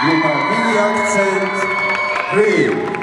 Grupa Mini Akcent Cream.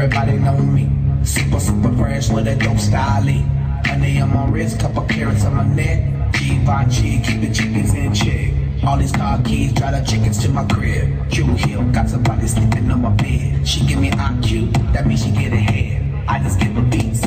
Everybody know me. Super, super fresh with a dope style. Honey on my wrist, couple carats on my neck. Givenchy, keep the chickens in check. All these car keys, drive the chickens to my crib. Jewel Hill, got somebody sleeping on my bed. She give me IQ, that means she get ahead. I just give her beats,